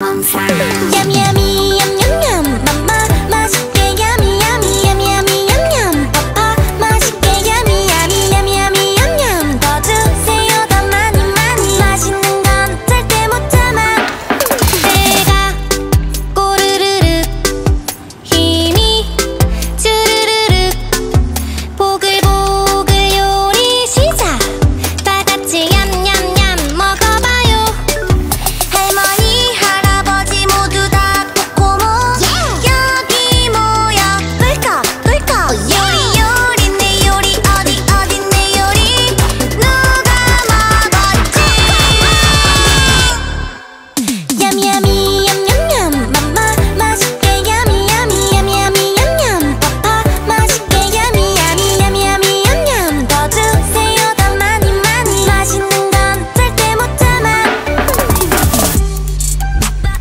Yummy, yummy.